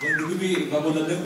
Vâng thưa quý